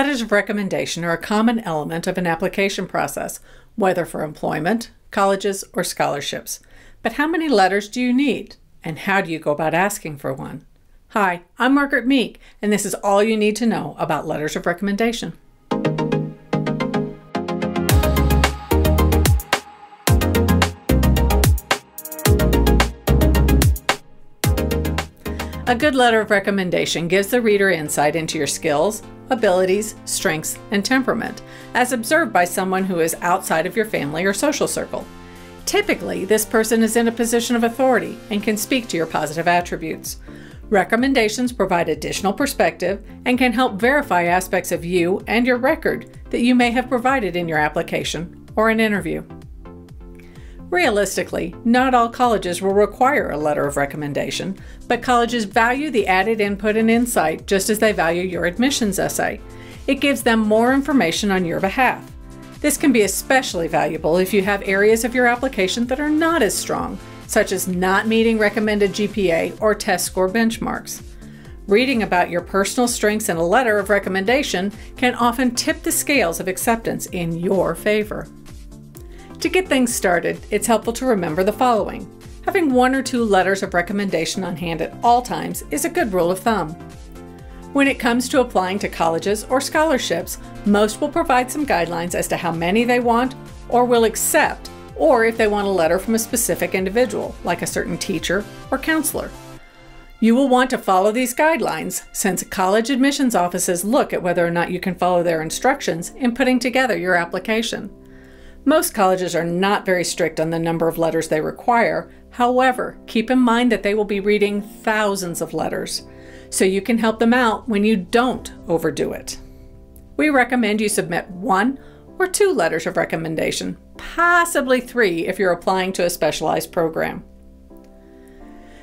Letters of recommendation are a common element of an application process, whether for employment, colleges, or scholarships. But how many letters do you need? And how do you go about asking for one? Hi, I'm Margaret Meek, and this is all you need to know about letters of recommendation. A good letter of recommendation gives the reader insight into your skills, abilities, strengths, and temperament, as observed by someone who is outside of your family or social circle. Typically, this person is in a position of authority and can speak to your positive attributes. Recommendations provide additional perspective and can help verify aspects of you and your record that you may have provided in your application or an interview. Realistically, not all colleges will require a letter of recommendation, but colleges value the added input and insight just as they value your admissions essay. It gives them more information on your behalf. This can be especially valuable if you have areas of your application that are not as strong, such as not meeting recommended GPA or test score benchmarks. Reading about your personal strengths in a letter of recommendation can often tip the scales of acceptance in your favor. To get things started, it's helpful to remember the following. Having one or two letters of recommendation on hand at all times is a good rule of thumb. When it comes to applying to colleges or scholarships, most will provide some guidelines as to how many they want or will accept, or if they want a letter from a specific individual, like a certain teacher or counselor. You will want to follow these guidelines since college admissions offices look at whether or not you can follow their instructions in putting together your application. Most colleges are not very strict on the number of letters they require. However, keep in mind that they will be reading thousands of letters, so you can help them out when you don't overdo it. We recommend you submit one or two letters of recommendation, possibly three if you're applying to a specialized program.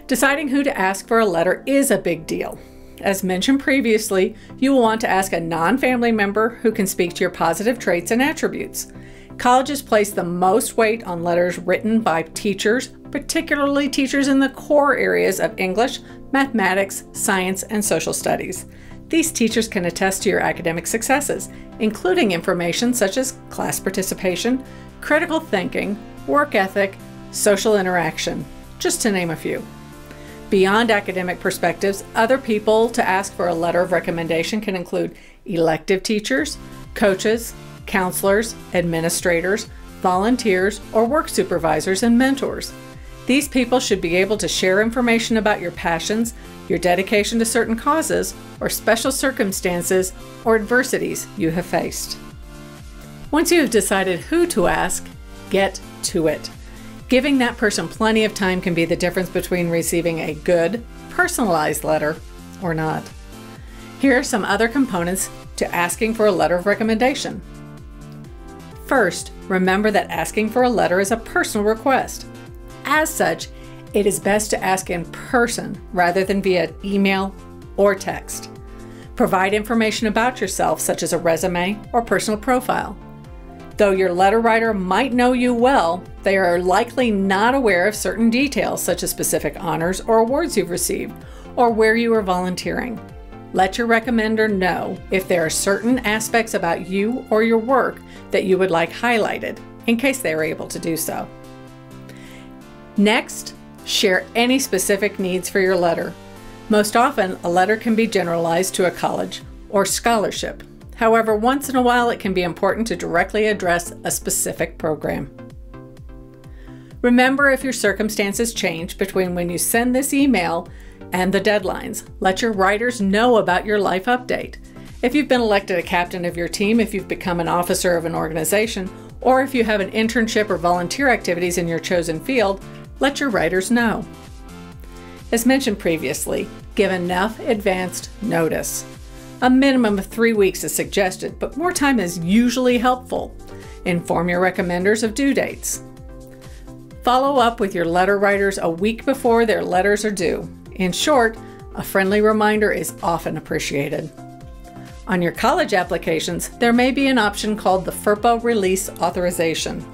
Deciding who to ask for a letter is a big deal. As mentioned previously, you will want to ask a non family member who can speak to your positive traits and attributes. Colleges place the most weight on letters written by teachers, particularly teachers in the core areas of English, mathematics, science, and social studies. These teachers can attest to your academic successes, including information such as class participation, critical thinking, work ethic, social interaction, just to name a few. Beyond academic perspectives, other people to ask for a letter of recommendation can include elective teachers, coaches, counselors, administrators, volunteers, or work supervisors and mentors. These people should be able to share information about your passions, your dedication to certain causes, or special circumstances or adversities you have faced. Once you have decided who to ask, get to it. Giving that person plenty of time can be the difference between receiving a good, personalized letter or not. Here are some other components to asking for a letter of recommendation. First, remember that asking for a letter is a personal request. As such, it is best to ask in person rather than via email or text. Provide information about yourself, such as a resume or personal profile. Though your letter writer might know you well, they are likely not aware of certain details, such as specific honors or awards you've received, or where you are volunteering. Let your recommender know if there are certain aspects about you or your work that you would like highlighted, in case they are able to do so. Next, share any specific needs for your letter. Most often, a letter can be generalized to a college or scholarship. However, once in a while, it can be important to directly address a specific program. Remember if your circumstances change between when you send this email and the deadlines. Let your writers know about your life update. If you've been elected a captain of your team, if you've become an officer of an organization, or if you have an internship or volunteer activities in your chosen field, let your writers know. As mentioned previously, give enough advanced notice. A minimum of three weeks is suggested, but more time is usually helpful. Inform your recommenders of due dates. Follow up with your letter writers a week before their letters are due. In short, a friendly reminder is often appreciated. On your college applications, there may be an option called the FERPA Release Authorization.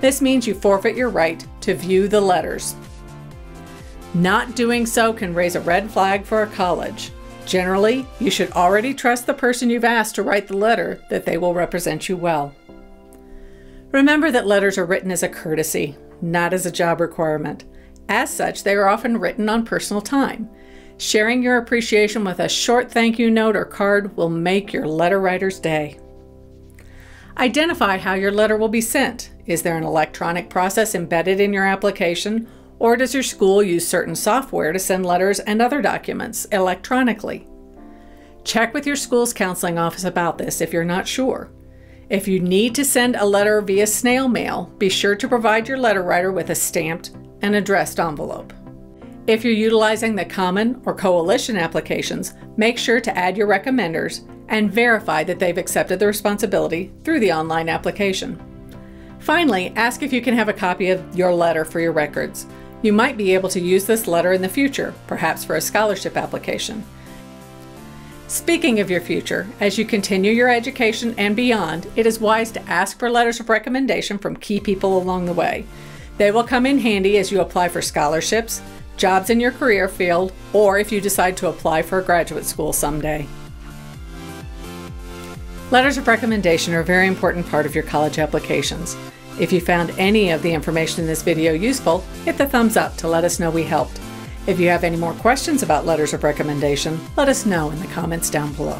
This means you forfeit your right to view the letters. Not doing so can raise a red flag for a college. Generally, you should already trust the person you've asked to write the letter that they will represent you well. Remember that letters are written as a courtesy, not as a job requirement. As such, they are often written on personal time. Sharing your appreciation with a short thank you note or card will make your letter writer's day. Identify how your letter will be sent. Is there an electronic process embedded in your application, or does your school use certain software to send letters and other documents electronically? Check with your school's counseling office about this if you're not sure. If you need to send a letter via snail mail, be sure to provide your letter writer with a stamped and addressed envelope. If you're utilizing the Common or Coalition applications, make sure to add your recommenders and verify that they've accepted the responsibility through the online application. Finally, ask if you can have a copy of your letter for your records. You might be able to use this letter in the future, perhaps for a scholarship application. Speaking of your future, as you continue your education and beyond, it is wise to ask for letters of recommendation from key people along the way. They will come in handy as you apply for scholarships, jobs in your career field, or if you decide to apply for graduate school someday. Letters of recommendation are a very important part of your college applications. If you found any of the information in this video useful, hit the thumbs up to let us know we helped. If you have any more questions about letters of recommendation, let us know in the comments down below.